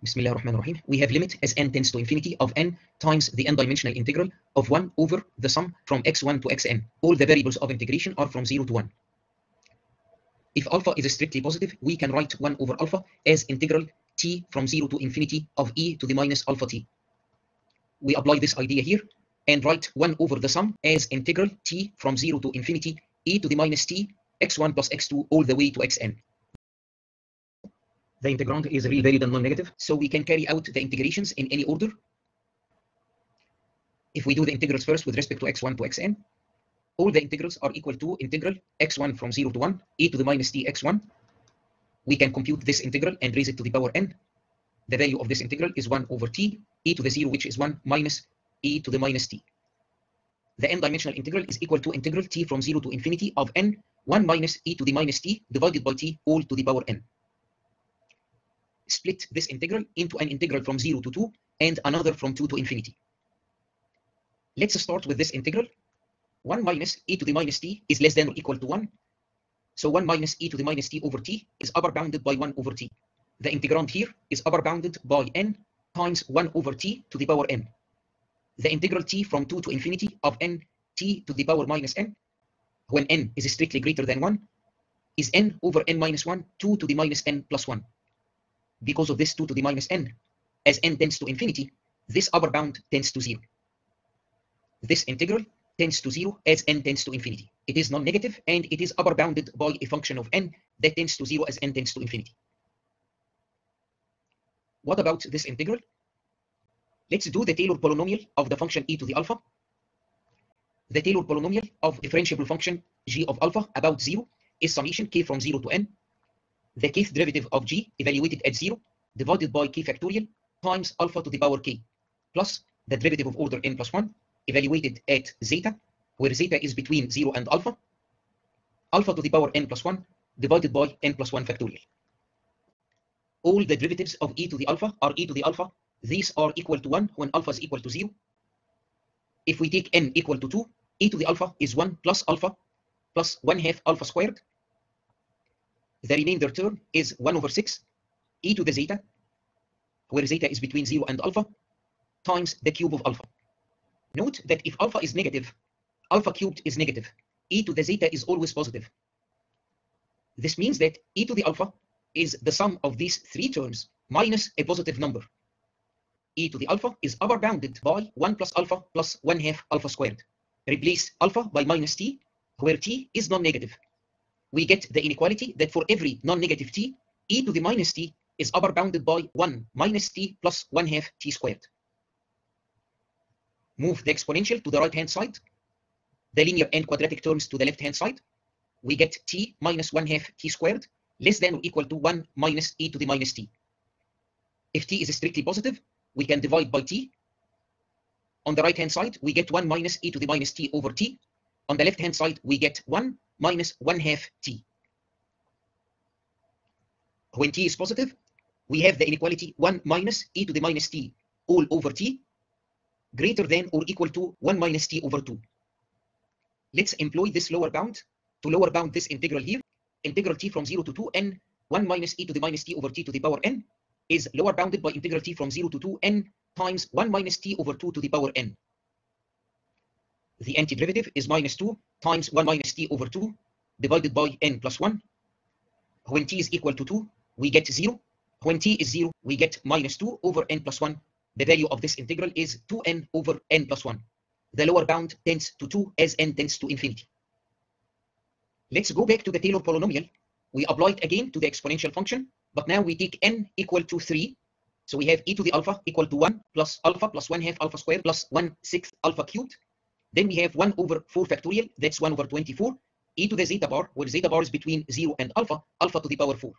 Bismillah ar-Rahman ar-Rahim. We have limit as n tends to infinity of n times the n-dimensional integral of 1 over the sum from x1 to xn. All the variables of integration are from 0 to 1. If alpha is strictly positive, we can write 1 over alpha as integral t from 0 to infinity of e to the minus alpha t. We apply this idea here and write 1 over the sum as integral t from 0 to infinity e to the minus t x1 plus x2 all the way to xn. The integrand is real valued and non-negative, so we can carry out the integrations in any order. If we do the integrals first with respect to x1 to xn, all the integrals are equal to integral x1 from 0 to 1, e to the minus t x1. We can compute this integral and raise it to the power n. The value of this integral is 1 over t, e to the 0, which is 1 minus e to the minus t. The n-dimensional integral is equal to integral t from 0 to infinity of n, 1 minus e to the minus t divided by t all to the power n split this integral into an integral from 0 to 2 and another from 2 to infinity. Let's start with this integral. 1 minus e to the minus t is less than or equal to 1. So 1 minus e to the minus t over t is upper bounded by 1 over t. The integrand here is upper bounded by n times 1 over t to the power n. The integral t from 2 to infinity of n t to the power minus n, when n is strictly greater than 1, is n over n minus 1, 2 to the minus n plus 1 because of this 2 to the minus n. As n tends to infinity, this upper bound tends to 0. This integral tends to 0 as n tends to infinity. It is non-negative and it is upper bounded by a function of n that tends to 0 as n tends to infinity. What about this integral? Let's do the Taylor polynomial of the function e to the alpha. The Taylor polynomial of differentiable function g of alpha about 0 is summation k from 0 to n the kth derivative of g evaluated at 0 divided by k factorial times alpha to the power k plus the derivative of order n plus 1 evaluated at zeta, where zeta is between 0 and alpha, alpha to the power n plus 1 divided by n plus 1 factorial. All the derivatives of e to the alpha are e to the alpha. These are equal to 1 when alpha is equal to 0. If we take n equal to 2, e to the alpha is 1 plus alpha plus 1 half alpha squared the remainder term is 1 over 6 e to the zeta, where zeta is between 0 and alpha, times the cube of alpha. Note that if alpha is negative, alpha cubed is negative. e to the zeta is always positive. This means that e to the alpha is the sum of these three terms minus a positive number. e to the alpha is upper bounded by 1 plus alpha plus 1 half alpha squared. Replace alpha by minus t, where t is non-negative we get the inequality that for every non-negative t, e to the minus t is upper bounded by 1 minus t plus 1 half t squared. Move the exponential to the right-hand side, the linear and quadratic terms to the left-hand side. We get t minus 1 half t squared less than or equal to 1 minus e to the minus t. If t is strictly positive, we can divide by t. On the right-hand side, we get 1 minus e to the minus t over t. On the left-hand side, we get 1 minus 1 half t. When t is positive, we have the inequality 1 minus e to the minus t all over t greater than or equal to 1 minus t over 2. Let's employ this lower bound to lower bound this integral here. Integral t from 0 to 2 n 1 minus e to the minus t over t to the power n is lower bounded by integral t from 0 to 2 n times 1 minus t over 2 to the power n. The antiderivative is minus 2 times 1 minus t over 2 divided by n plus 1. When t is equal to 2, we get 0. When t is 0, we get minus 2 over n plus 1. The value of this integral is 2n over n plus 1. The lower bound tends to 2 as n tends to infinity. Let's go back to the Taylor polynomial. We apply it again to the exponential function, but now we take n equal to 3. So we have e to the alpha equal to 1 plus alpha plus 1 half alpha squared plus 1 sixth alpha cubed then we have 1 over 4 factorial, that's 1 over 24, e to the zeta bar, where zeta bar is between 0 and alpha, alpha to the power 4.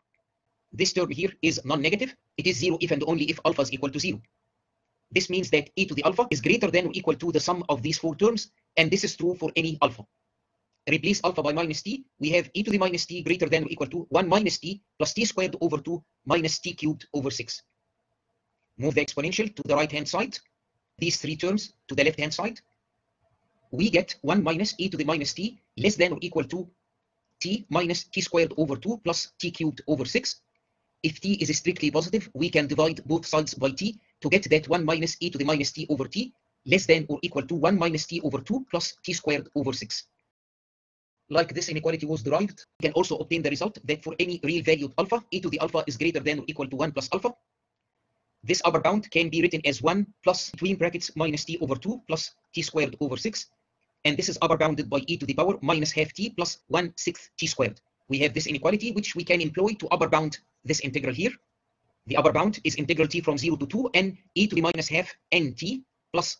This term here is non-negative. It is 0 if and only if alpha is equal to 0. This means that e to the alpha is greater than or equal to the sum of these four terms, and this is true for any alpha. Replace alpha by minus t, we have e to the minus t greater than or equal to 1 minus t plus t squared over 2 minus t cubed over 6. Move the exponential to the right-hand side, these three terms to the left-hand side, we get 1 minus e to the minus t less than or equal to t minus t squared over 2 plus t cubed over 6. if t is strictly positive, we can divide both sides by t to get that 1 minus e to the minus t over t less than or equal to 1 minus t over 2 plus t squared over 6. Like this inequality was derived, we can also obtain the result that for any real valued alpha, e to the alpha is greater than or equal to 1 plus alpha. This upper bound can be written as 1 plus between brackets minus t over 2 plus t squared over 6. And this is upper bounded by e to the power minus half t plus 1 sixth t squared. We have this inequality which we can employ to upper bound this integral here. The upper bound is integral t from 0 to 2 n e to the minus half nt plus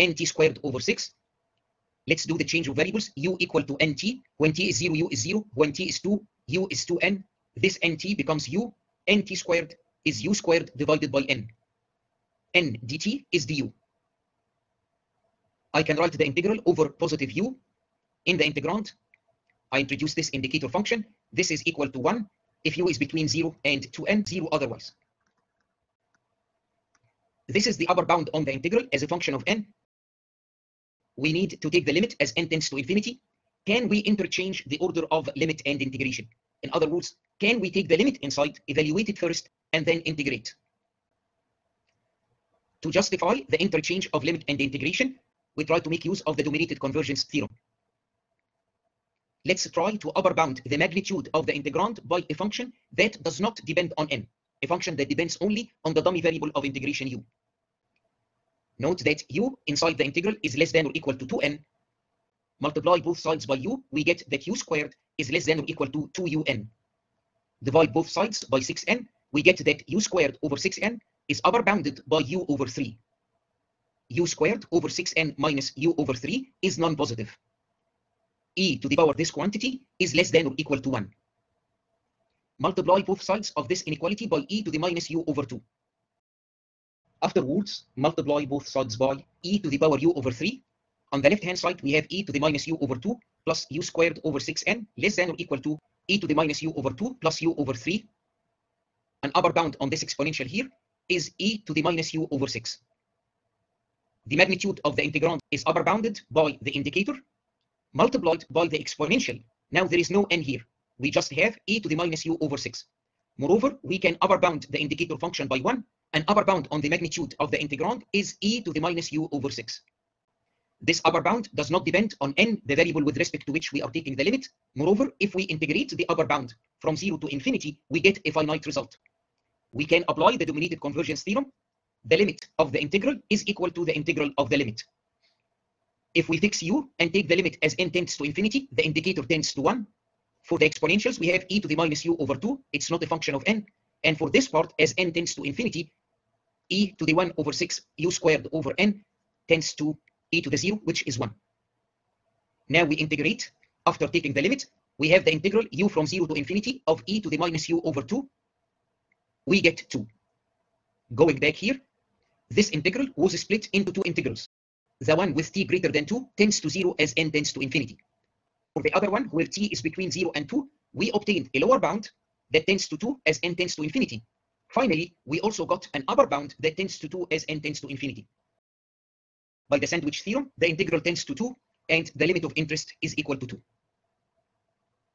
nt squared over 6. Let's do the change of variables. u equal to nt. When t is 0, u is 0. When t is 2, u is 2n. This nt becomes u. nt squared is u squared divided by n. n dt is du. I can write the integral over positive u in the integrand. I introduce this indicator function. This is equal to 1 if u is between 0 and 2n, 0 otherwise. This is the upper bound on the integral as a function of n. We need to take the limit as n tends to infinity. Can we interchange the order of limit and integration? In other words, can we take the limit inside, evaluate it first, and then integrate? To justify the interchange of limit and integration, we try to make use of the dominated convergence theorem. Let's try to upper bound the magnitude of the integrand by a function that does not depend on n, a function that depends only on the dummy variable of integration u. Note that u inside the integral is less than or equal to 2n. Multiply both sides by u, we get that u squared is less than or equal to 2un. Divide both sides by 6n, we get that u squared over 6n is upper bounded by u over 3. U squared over 6n minus u over 3 is non-positive. e to the power this quantity is less than or equal to 1. Multiply both sides of this inequality by e to the minus u over 2. Afterwards, multiply both sides by e to the power u over 3. On the left-hand side, we have e to the minus u over 2 plus u squared over 6n less than or equal to e to the minus u over 2 plus u over 3. An upper bound on this exponential here is e to the minus u over 6. The magnitude of the integrand is upper bounded by the indicator multiplied by the exponential. Now there is no n here. We just have e to the minus u over 6. Moreover, we can upper bound the indicator function by 1, and upper bound on the magnitude of the integrand is e to the minus u over 6. This upper bound does not depend on n, the variable with respect to which we are taking the limit. Moreover, if we integrate the upper bound from 0 to infinity, we get a finite result. We can apply the dominated convergence theorem. The limit of the integral is equal to the integral of the limit. If we fix u and take the limit as n tends to infinity, the indicator tends to 1. For the exponentials, we have e to the minus u over 2. It's not a function of n. And for this part, as n tends to infinity, e to the 1 over 6 u squared over n tends to e to the 0, which is 1. Now we integrate. After taking the limit, we have the integral u from 0 to infinity of e to the minus u over 2. We get 2. Going back here, this integral was split into two integrals. The one with t greater than 2 tends to 0 as n tends to infinity. For the other one, where t is between 0 and 2, we obtained a lower bound that tends to 2 as n tends to infinity. Finally, we also got an upper bound that tends to 2 as n tends to infinity. By the sandwich theorem, the integral tends to 2, and the limit of interest is equal to 2.